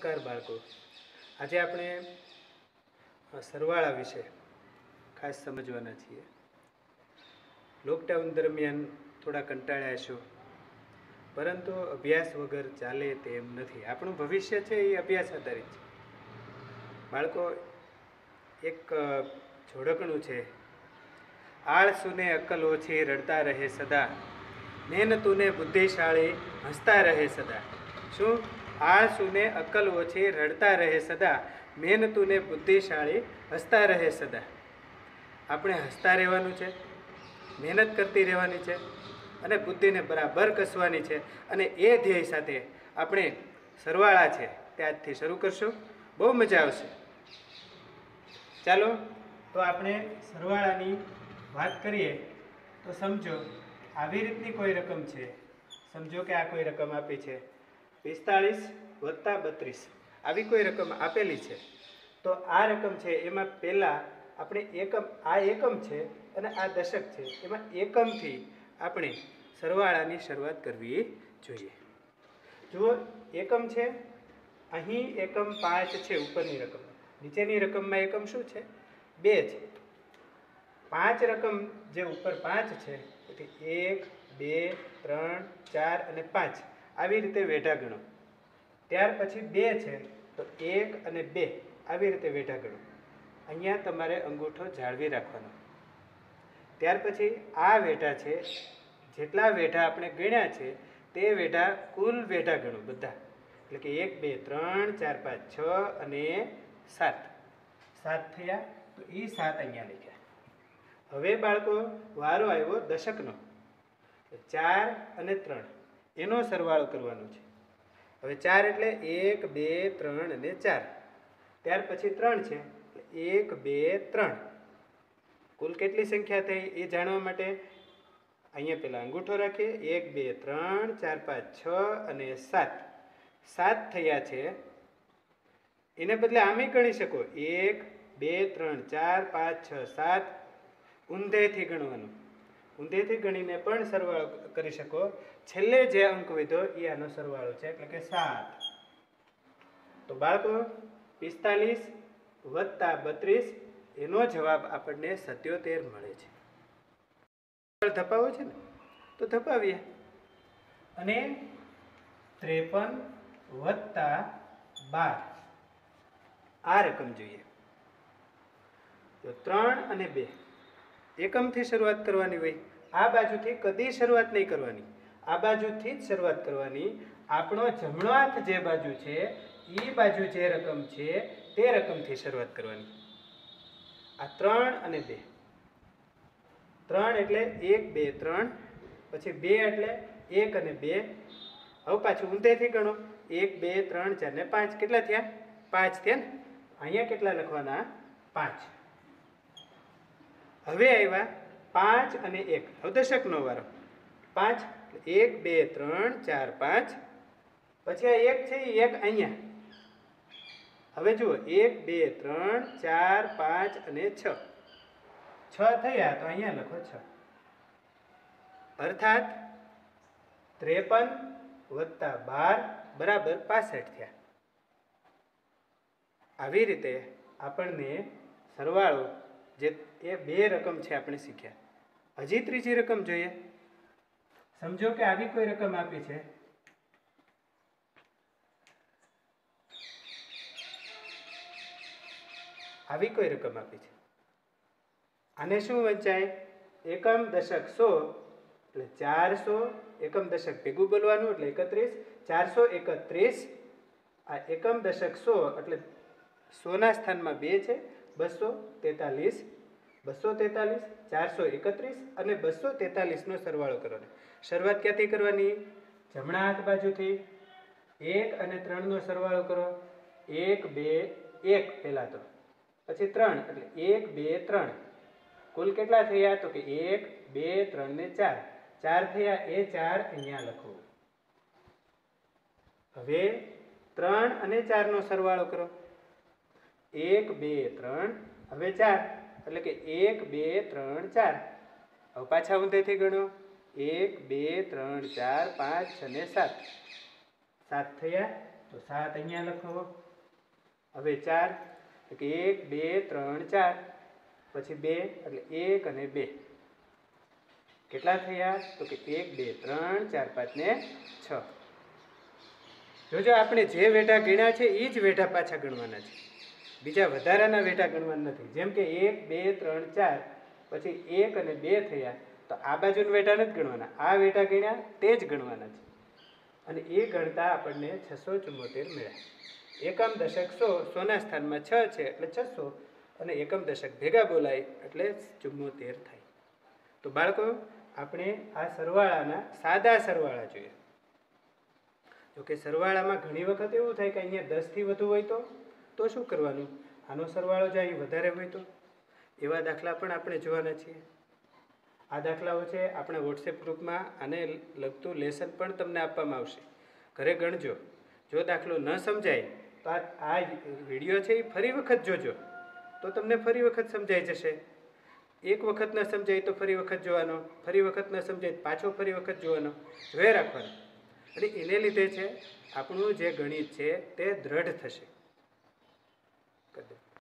નમસ્કાર બાળકો. આજે આપણે સરવાળા વિશે ખાસ સમજવાના છીએ. લોકડાઉન દરમિયાન થોડા કંટાળ્યા છો પરંતુ અભ્યાસ વગર ચાલે તેમ નથી. આપણું ભવિષ્ય છે એ અભ્યાસ આધારિત છે. બાળકો, એક જોડકણું છે. આળસુને અકલ ઓછી રડતા રહે સદા. મહેનતુને બુદ્ધિશાળી હસતા રહે સદા. શું? આળસુને અકલ ઓછી રડતા રહે સદા મહેનતુને બુદ્ધિશાળી હસતા રહે સદા. આપણે હસતા રહેવાનું છે, મહેનત કરતી રહેવાની છે અને બુદ્ધિને બરાબર કસવાની છે અને એ ધ્યેય સાથે આપણે સરવાળા છે તે આજથી શરૂ કરશું. બહુ મજા આવશે. ચાલો, તો આપણે સરવાળાની વાત કરીએ, તો સમજો, આવી રીતની કોઈ રકમ છે? સમજો કે આ કોઈ રકમ આપી છે? પિસ્તાળીસ વત્તા બત્રીસ. આવી કોઈ રકમ આપેલી છે? તો આ રકમ છે, એમાં પહેલાં આપણે એકમ, આ એકમ છે અને આ દશક છે. એમાં એકમથી આપણે સરવાળાની શરૂઆત કરવી જોઈએ. જુઓ, એકમ છે, અહીં એકમ પાંચ છે, ઉપરની રકમ. નીચેની રકમમાં એકમ શું છે? બે છે. પાંચ રકમ જે ઉપર પાંચ છે, એટલે એક, બે, ત્રણ, ચાર અને પાંચ. આવી રીતે વેઢા ગણો. ત્યાર પછી બે છે, તો એક અને બે આવી રીતે વેઢા ગણો. અહીંયા તમારે અંગૂઠો જાળવી રાખવાનો. ત્યાર પછી આ વેઢા છે, જેટલા વેઢા આપણે ગણ્યા છે, તે વેઢા કુલ વેઢા ગણો બધા. એટલે કે એક, બે, ત્રણ, ચાર, પાંચ, છ અને સાત. સાત થયા, તો એ સાત અહીંયા લખ્યા. હવે બાળકો, વારો આવ્યો દશકનો. ચાર અને ત્રણ. એનો સરવાળો કરવાનો છે. હવે ચાર એટલે એક, બે, ત્રણ અને ચાર. ત્યાર પછી ત્રણ છે. એક, બે, ત્રણ. કુલ કેટલી સંખ્યા થઈ એ જાણવા માટે અહીંયા પેલા અંગૂઠો રાખીએ. એક, બે, ત્રણ, ચાર, પાંચ, છ અને સાત. સાત થયા છે. એને બદલે આમે ગણી શકો. એક, બે, ત્રણ, ચાર, પાંચ, છ, સાત ઊંધેથી ગણવાનું. ઊંધેથી ગણીને પણ સરવાળો કરી શકો. છેલ્લે જે અંક વધ્યો એ આનો સરવાળો છે, એટલે કે સાત. તો બાળકો, પિસ્તાલીસ વત્તા બત્રીસ એનો જવાબ આપણને સત્યોતેર મળે છે. ધપાવો છે ને? તો ધપાવીએ. અને ત્રેપન વત્તા બાર. આ રકમ જોઈએ. તો ત્રણ અને બે. એકમથી શરૂઆત કરવાની હોય. આ બાજુથી કદી શરૂઆત નહીં કરવાની. આ બાજુથી જ શરૂઆત કરવાની. આપણો જમણો હાથ જે બાજુ છે એ બાજુ જે રકમ છે, તે રકમથી શરૂઆત કરવાની. આ ત્રણ અને બે. ત્રણ એટલે એક, બે, ત્રણ. પછી બે એટલે એક અને બે. હવે પાછું ઊંધેથી ગણો. એક, બે, ત્રણ, ચાર ને પાંચ. કેટલા થયા? પાંચ થયા ને? અહીંયા કેટલા લખવાના? પાંચ. હવે આવ્યા પાંચ અને એક. હવે દશકનો વારો. પાંચ, એક, બે, ત્રણ, ચાર, પાંચ. પછી આ એક છે એક અહીંયા. હવે જુઓ, એક, બે, ત્રણ, ચાર, પાંચ અને છ. છ થયા તો અહીંયા લખો છ. અર્થાત ત્રેપન વત્તા બાર બરાબર પાસઠ થયા. આવી રીતે આપણને સરવાળો જે એ બે રકમ છે આપણે શીખ્યા. હજી ત્રીજી રકમ જોઈએ. સમજો કે આવી કોઈ રકમ આપી છે? આવી કોઈ રકમ આપી છે. આને શું વંચાય? એકમ દશક સો એટલે ચારસો એકમ દશક ભેગું બોલવાનું એટલે એકત્રીસ, ચારસો એકત્રીસ. આ એકમ દશક સો એટલે સોના સ્થાનમાં બે છે, બસો તેતાલીસ. બસો તેતાલીસ ચારસો એકત્રીસ અને બસો તેતાલીસનો સરવાળો કરવાનો. શરૂઆત ક્યાંથી કરવાની? જમણા હાથ બાજુથી. એક અને ત્રણનો સરવાળો કરો. એક, બે, એક પહેલાં તો. પછી ત્રણ, એટલે એક, બે, ત્રણ. કુલ કેટલા થયા? તો કે એક, બે, ત્રણ ને ચાર. ચાર થયા એ ચાર અહીંયા લખો. હવે ત્રણ અને ચારનો સરવાળો કરો. એક, બે, ત્રણ. હવે ચાર. એટલે કે એક, બે, ત્રણ, ચાર. હવે પાછા ઊંધેથી ગણો. એક, બે, ત્રણ, ચાર, પાંચ, છ ને સાત. સાત થયા? તો સાત અહીંયા લખો. હવે ચાર. એટલે કે એક, બે, ત્રણ, ચાર. પછી બે, એટલે એક અને બે. કેટલા થયા? તો કે એક, બે, ત્રણ, ચાર, પાંચ ને છ. જોજો, આપણે જે વેઢા ગણ્યા છે એ જ વેઢા પાછા ગણવાના છે. બીજા વધારાના વેટા ગણવાના નથી. જેમ કે એક, બે, ત્રણ, ચાર, પછી એક અને બે થયા, તો આ બાજુના વેટા નથી ગણવાના. આ વેટા ગણ્યા તે જ ગણવાના છે. અને એ ગણતા આપણને છસો ચુમ્મોતેર મળ્યા. એકમ દશક સો, સોના સ્થાનમાં છ છે એટલે છસો, અને એકમ દશક ભેગા બોલાય એટલે ચુમ્મોતેર થાય. તો બાળકો, આપણે આ સરવાળાના સાદા સરવાળા જોઈએ. જોકે સરવાળામાં ઘણી વખત એવું થાય કે અહીંયા દસથી વધુ હોય તો તો શું કરવાનું? આનો સરવાળો જો અહીં વધારે હોય તો? એવા દાખલા પણ આપણે જોવાના છીએ. આ દાખલાઓ છે આપણે વોટ્સએપ ગ્રુપમાં આને લગતું લેસન પણ તમને આપવામાં આવશે. ઘરે ગણજો. જો દાખલો ન સમજાય, તો આ વીડિયો છે એ ફરી વખત જોજો. તો તમને ફરી વખત સમજાઈ જશે. એક વખત ન સમજાય તો ફરી વખત જોવાનો. ફરી વખત ન સમજાય પાછો ફરી વખત જોવાનો. જોયા રાખવાનો. અને એને લીધે છે, આપણું જે ગણિત છે તે દ્રઢ થશે.